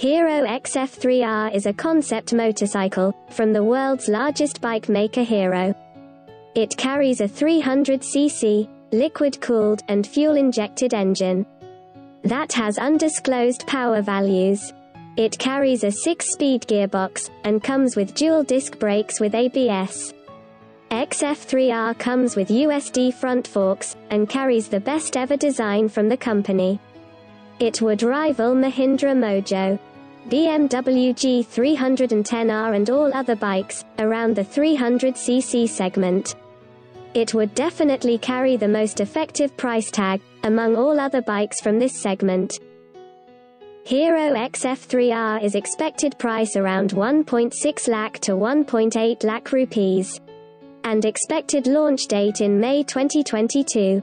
Hero XF3R is a concept motorcycle, from the world's largest bike maker Hero. It carries a 300cc, liquid-cooled, and fuel-injected engine. That has undisclosed power values. It carries a 6-speed gearbox, and comes with dual disc brakes with ABS. XF3R comes with USD front forks, and carries the best ever design from the company. It would rival Mahindra Mojo. BMW G310R and all other bikes, around the 300cc segment. It would definitely carry the most effective price tag, among all other bikes from this segment. Hero XF3R is expected price around 1.6 lakh to 1.8 lakh rupees. And expected launch date in May 2022.